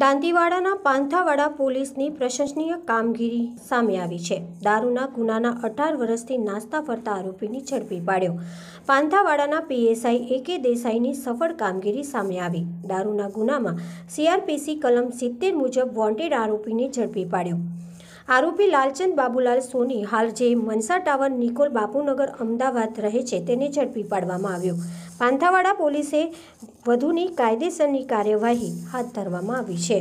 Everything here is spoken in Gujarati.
દાંતીવાડાના પાંથાવાડા પોલીસની પ્રશંસનીય કામગીરી સામે આવી છે. દારૂના ગુનાના અઢાર વર્ષથી નાસ્તા ફરતા આરોપીની ઝડપી પાડ્યો. પાંથાવાડાના પીએસઆઈ એ કે દેસાઈની સફળ કામગીરી સામે આવી. દારૂના ગુનામાં સીઆરપીસી કલમ સિત્તેર મુજબ વોન્ટેડ આરોપીને ઝડપી પાડ્યો. આરોપી લાલચંદ બાબુલાલ સોની હાલ જે મનસા ટાવર નિકોલ બાપુનગર અમદાવાદ રહે છે તેને ઝડપી પાડવામાં આવ્યો. પાંથાવાડા પોલીસે વધુની કાયદેસરની કાર્યવાહી હાથ ધરવામાં આવી છે.